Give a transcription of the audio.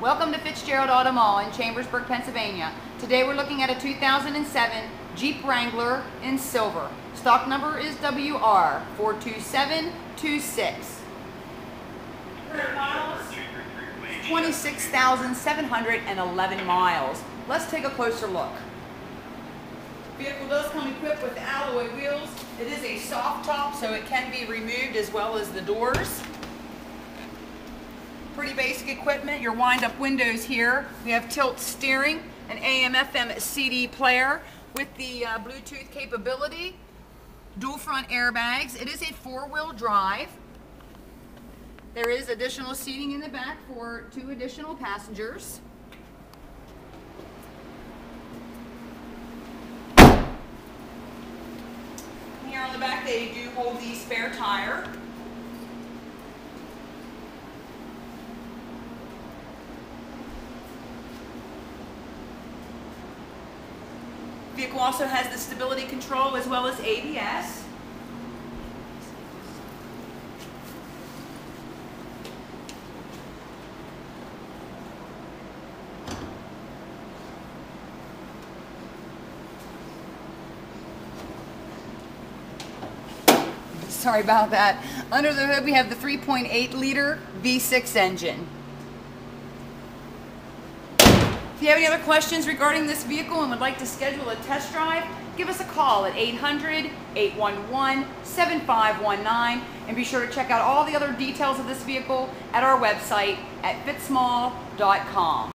Welcome to Fitzgerald Auto Mall in Chambersburg, Pennsylvania. Today we're looking at a 2007 Jeep Wrangler in silver. Stock number is WR42726. 26,711 miles. Let's take a closer look. Vehicle does come equipped with alloy wheels. It is a soft top, so it can be removed as well as the doors. Pretty basic equipment. Your wind-up windows here. We have tilt steering, an AM/FM CD player with the uh, Bluetooth capability, dual front airbags. It is a four-wheel drive. There is additional seating in the back for two additional passengers. Here on the back, they do hold the spare tire. Vehicle also has the stability control as well as ABS. Sorry about that. Under the hood, we have the 3.8 liter V6 engine. If you have any other questions regarding this vehicle and would like to schedule a test drive, give us a call at 800-811-7519 and be sure to check out all the other details of this vehicle at our website at fitzmall.com.